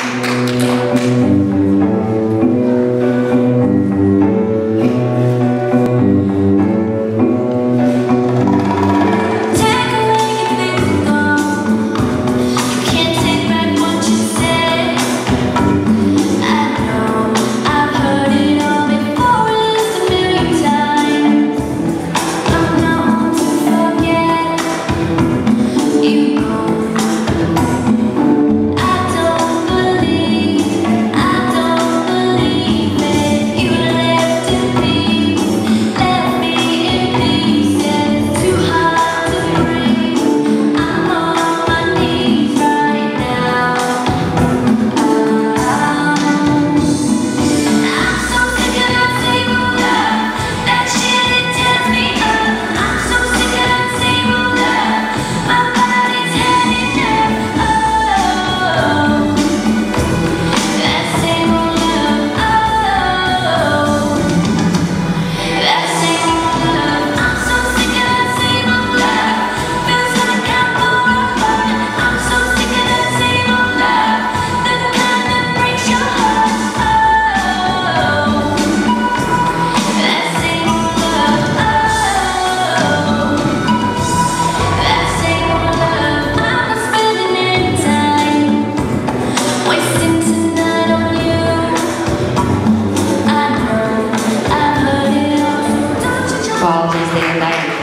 Thank apologies, they indicted